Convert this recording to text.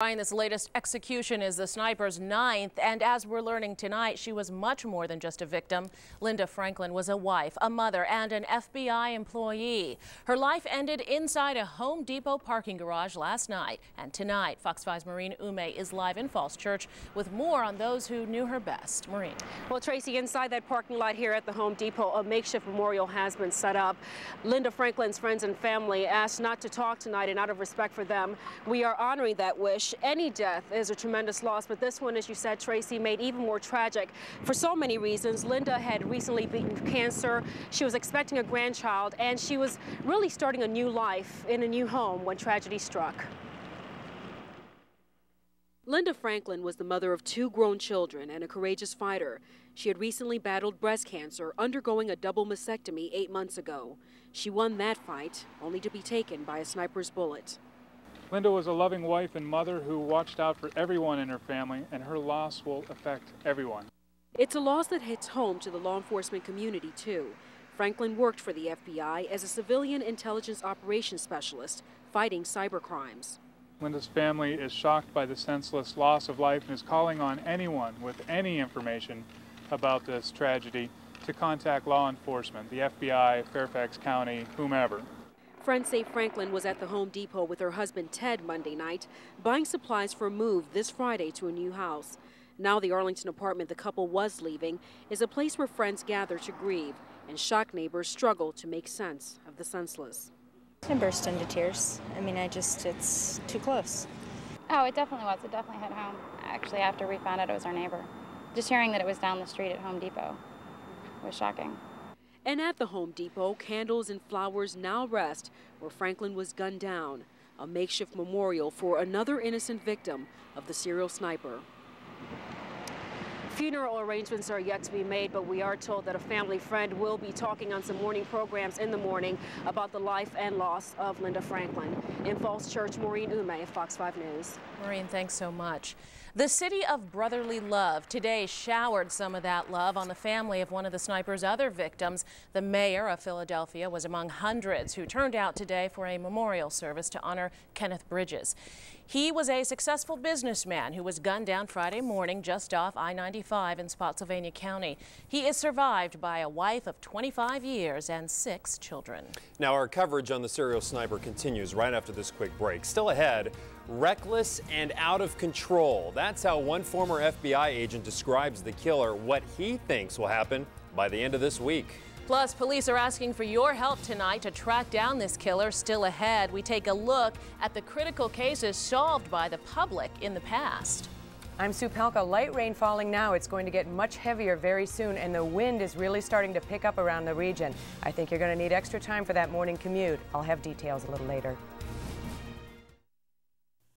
This latest execution is the sniper's ninth, and as we're learning tonight, she was much more than just a victim. Linda Franklin was a wife, a mother, and an FBI employee. Her life ended inside a Home Depot parking garage last night, and tonight, Fox 5's Maureen Umeh is live in Falls Church with more on those who knew her best. Maureen. Well, Tracy, inside that parking lot here at the Home Depot, a makeshift memorial has been set up. Linda Franklin's friends and family asked not to talk tonight, and out of respect for them, we are honoring that wish any death is a tremendous loss, but this one, as you said, Tracy, made even more tragic for so many reasons. Linda had recently beaten cancer. She was expecting a grandchild, and she was really starting a new life in a new home when tragedy struck. Linda Franklin was the mother of two grown children and a courageous fighter. She had recently battled breast cancer, undergoing a double mastectomy eight months ago. She won that fight, only to be taken by a sniper's bullet. Linda was a loving wife and mother who watched out for everyone in her family, and her loss will affect everyone. It's a loss that hits home to the law enforcement community, too. Franklin worked for the FBI as a civilian intelligence operations specialist, fighting cyber crimes. Linda's family is shocked by the senseless loss of life and is calling on anyone with any information about this tragedy to contact law enforcement, the FBI, Fairfax County, whomever. Friends say Franklin was at the Home Depot with her husband Ted Monday night, buying supplies for a move this Friday to a new house. Now the Arlington apartment the couple was leaving is a place where friends gather to grieve, and shocked neighbors struggle to make sense of the senseless. I burst into tears. I mean, I just, it's too close. Oh, it definitely was. It definitely hit home. Actually, after we found out it was our neighbor. Just hearing that it was down the street at Home Depot was shocking. And at the Home Depot, candles and flowers now rest where Franklin was gunned down, a makeshift memorial for another innocent victim of the serial sniper. Funeral arrangements are yet to be made, but we are told that a family friend will be talking on some morning programs in the morning about the life and loss of Linda Franklin. In Falls Church, Maureen Umeh, Fox 5 News. Maureen, thanks so much. The city of brotherly love today showered some of that love on the family of one of the sniper's other victims. The mayor of Philadelphia was among hundreds who turned out today for a memorial service to honor Kenneth Bridges. He was a successful businessman who was gunned down Friday morning just off I-95 in Spotsylvania County. He is survived by a wife of 25 years and six children. Now our coverage on the serial sniper continues right after this quick break. Still ahead, reckless and out of control. That's how one former FBI agent describes the killer, what he thinks will happen by the end of this week. Plus, police are asking for your help tonight to track down this killer still ahead. We take a look at the critical cases solved by the public in the past. I'm Sue Palka. Light rain falling now. It's going to get much heavier very soon, and the wind is really starting to pick up around the region. I think you're going to need extra time for that morning commute. I'll have details a little later.